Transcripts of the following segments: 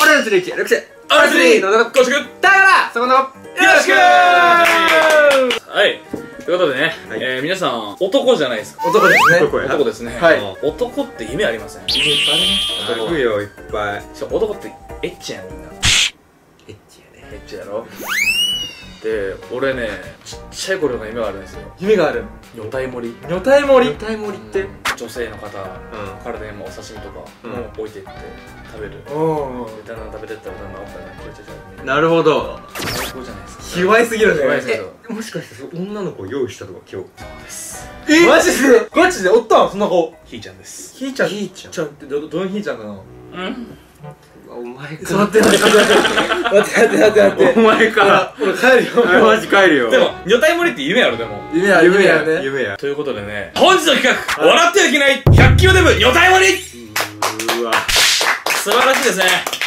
オレンジリーチ、レクシェ、オレンジリーのだこしく。よだからそこの、よろしくはい。ということでね、はい。えー、皆さん男じゃないですか。男ですね。男ですね、はい。男って夢ありません。夢いっぱいあるね。男はあるよいっぱい。そう男ってエッチやんみんな。エッチやね。エッチやろ。で俺ねちっちゃい頃の夢があるんですよ。夢がある。女体盛り。女体盛り？女体盛りって女性の方う体にもお刺身とかうん。も置いてって食べる、おー。でだんだん食べてったらだんだんおっぱいがちょいちょいちょいんなるほど。最高じゃないですか。卑猥すぎるね。卑猥すぎる。えもしかしてその女の子を用意したとか今日ですえマジで？ガチで？おったん？そんな子。ひーちゃんです。ひーちゃん。ひーちゃんちゃんってど、どのひーちゃんかな？うんお前待って待って待って待って。待って待って待ってお前か俺帰るよマジ帰るよ。でも女体盛りって夢あるでも。夢や夢やね。夢や。ということでね本日の企画笑ってはいけない100キロデブ女体盛り。うわ。素晴らしいですね。まあ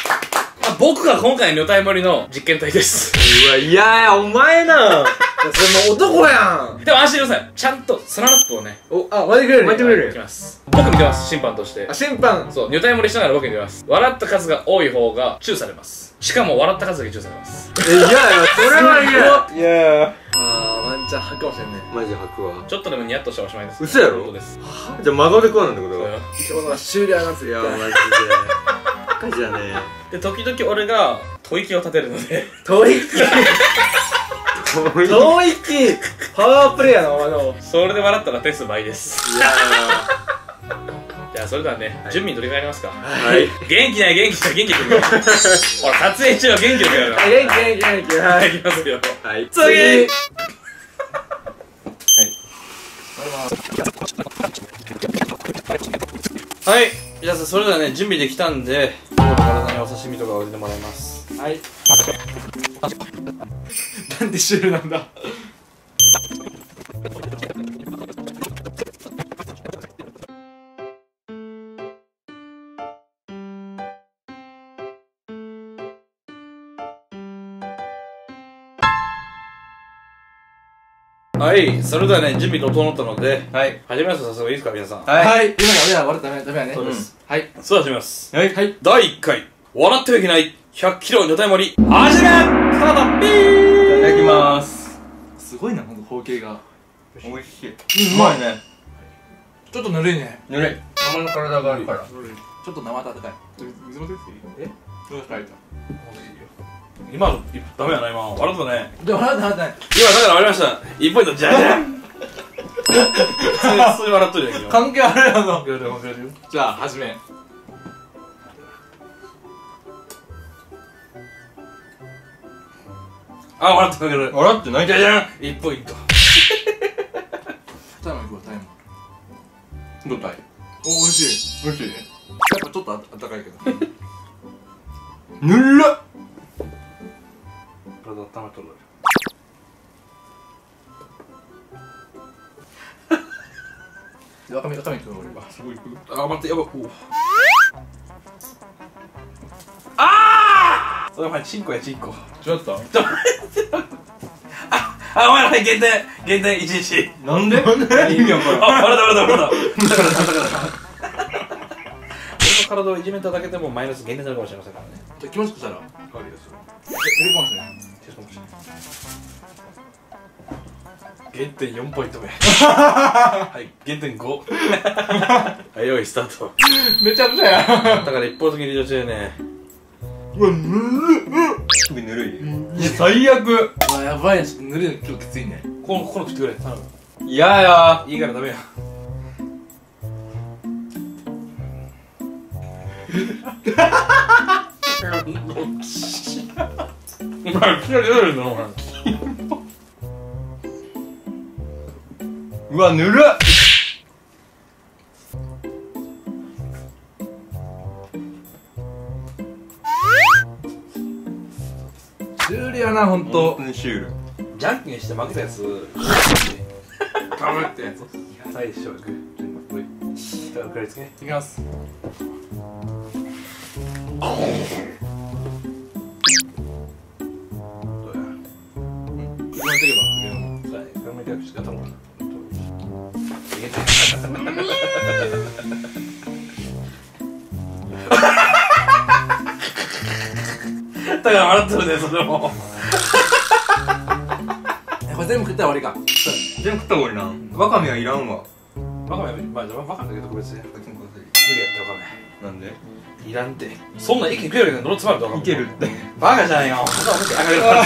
僕が今回の女体盛りの実験体です。うわ嫌やお前な。それもう男やん。でも安心してください。ちゃんとスラナップをね。おあ巻いてくれる。巻いてくれる。いきます僕見てます。審判として。あ審判。そう女体盛りしながら僕見てます。笑った数が多い方がチューされます。しかも笑った数だけチューされます。え嫌やそれは嫌いや。あーワンチャン吐くかもしれんね。マジ吐くわ。ちょっとでもニヤッとしたおしまいです。嘘やろ？本当です。じゃあ真顔でこうなんてこと？そうよ。今日の終了なんついやマジでバカじゃねで時々俺が吐息を立てるので。遠いえ遠いきパワープレイヤーのお前の。それで笑ったら点数倍です。いやじゃあそれではね、準備に取り掛かりますか。はい。元気ない元気ない元気ない ほら撮影中は元気でやるあ元気元気元気。ははいいきますよ。はい。次！はい。じゃあそれではね準備できたんで体にお刺身とかを入れてもらいます。はい。なんでシュールなんだ？はいそれではね準備整ったのではい。始めます。早速いいですか皆さん。はい。はい。今ダメだ。終わった。ダメダメだね。そうですはい。それでは始めます。はい。はい。第1回。笑ってはいけない。100キロ女体盛り。始め。スタート。ピいーただきます。すごいなほんと光景が。おいしい。うんまいね。ちょっとぬるいね。ぬるい。生の体があるから。ちょっと生温かい。水も出ていい？え？どうですかい今のダメやな今。笑ったね。でも待っ今だから割りました。1ポイントじゃじゃん普通笑っとるやん今関係あるやろじゃあ始め。あ笑ったかける。笑ってない。じゃじゃん。1ポイントタイマーいくわタイマーどうだいお美味しい。おいしい？やっぱちょっとあったかいけど。ぬるっ。体温めとるすごいあ待ってやばおああそれお前チンコやチンコちょっとあお前ら限定限定1日なんで？意味わからんあ、笑った笑った笑った。だからだからだから。俺の体をいじめただけでもマイナス減点になるかもしれませんからね。じゃあ気持ちくしたら変わりですよ。え入れますね減点4ポイント目。はい、減点5。はい、用意スタート。めちゃくちゃやだから一方的に離場中ね。うわぬる首ぬるいいや最悪うわやばいねちょっとぬるいのちょっときついねこの、この食ってくれ。頼む。嫌やいいからダメや。お前、口が出てるの？お前。うわぬるっシュールやなほんと本当にシュールじゃんけんして負けたやつ。かぶってやつ最初はグー。これ、下送りつけ。いきますどうや？言われてけばはい、画面隠し方も。ったから笑ってるねそれも。えこれ全部食ったら終わりか。全部食った方がいいな。わかめはいらんわ。バカめまあじゃあバカだけど特別で無理やってバカなんで？めいらんて。そんなん一気に食えるけど喉詰まるといけるって。バカじゃな い。よ他向けあがるだ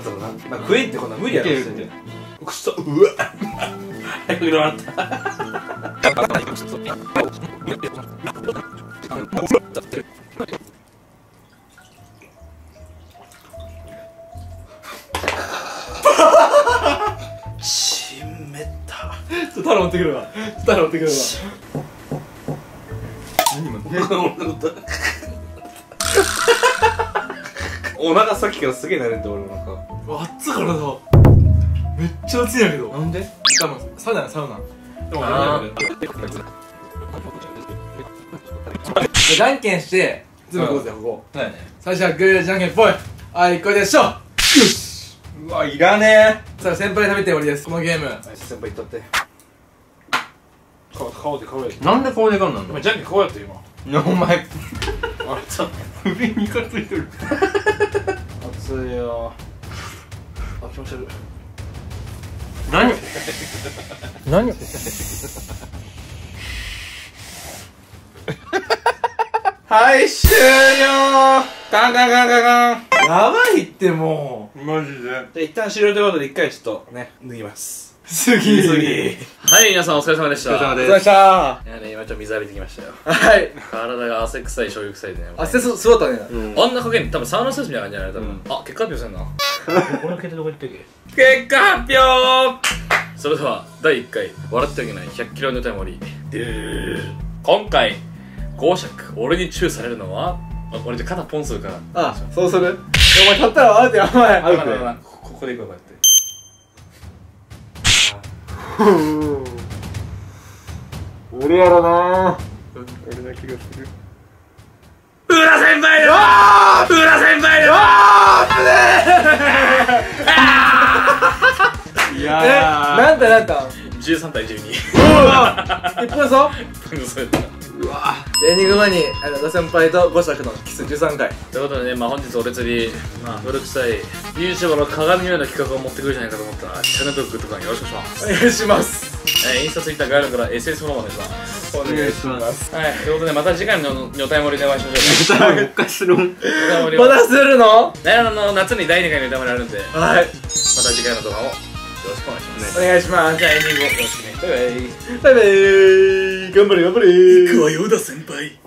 ったら な。まあ食えんってこんな無理やろいけるって。くそうわ早く笑ったしめった。ちょっと持ってくるわ。タラ持ってくるわ。何今 お腹さっきからすげえ慣れんだ俺の中うわ熱っからだ。めっちゃ熱いんやけど。なんで？多分サウナやサウナ。でもあじゃんけんして全部こうぜここそうやね最初はグーじゃんけんぽいあいこれでしょよしうわいらねさあ先輩食べて終わりですこのゲーム先輩言ったって顔顔で顔でえなんでこうでかんなんの今じゃんけんこうやって今いやお前あちょっ首にかついてると熱いよあ気持ち悪い何何？はい終了。カンカンカンカンカン。やばいってもマジで。じゃあ一旦終了ということで一回ちょっとね脱ぎます。う次。次。はい皆さんお疲れ様でした。お疲れ様でした。いやね今ちょっと水浴びてきましたよ。はい。体が汗臭い醤油臭いでね汗すすごかったね。うん。あんな加減多分サウナスーツみたいな感じじゃない？多分、あ結果発表せんな。この携帯どこ行ったっけ結果発表それでは第1回笑ってはいけない100キロの歌い盛りでー。今回5尺俺にチューされるのはあ俺じゃ肩ポンするから。あそうする？お前立ったらアウトやばいアウトまあまあまあこここでいこうこうやって。俺やろな。俺な気がする。浦先輩だ浦先輩だいえなんだなんだ？13対12うわ一分差そうやった。エンディング前にあの田先輩と五尺のキス13回。ということでね、まあ、本日俺釣り、まあ、古臭い YouTuber の鏡のような企画を持ってくるじゃないかと思ったらチャンネル登録とかよろしくお願いします。お願いします。えーインスタ、ツイッター、概要欄から SS フォローお願いします。お願いします。はい、ということで、また次回の女体盛りでお会いしましょう。もう一回するん？女体盛りまは、だするの？来年の夏に第2回の女体盛りあるんで、またはい次回の動画もよろしくお願いします。お願いしますじゃあエンディングをよろしくね。バイバイ。バイバイ頑張れ頑張れ行くわよだ先輩。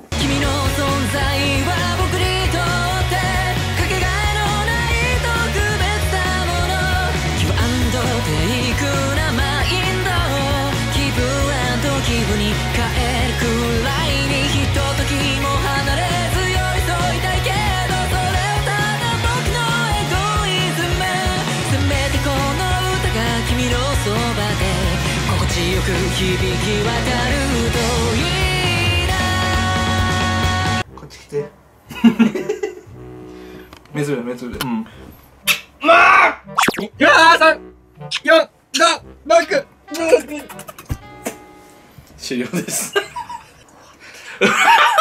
響き渡るといいなこっち来て。目つぶれ目つぶれうん。うわー三四五六!終了です。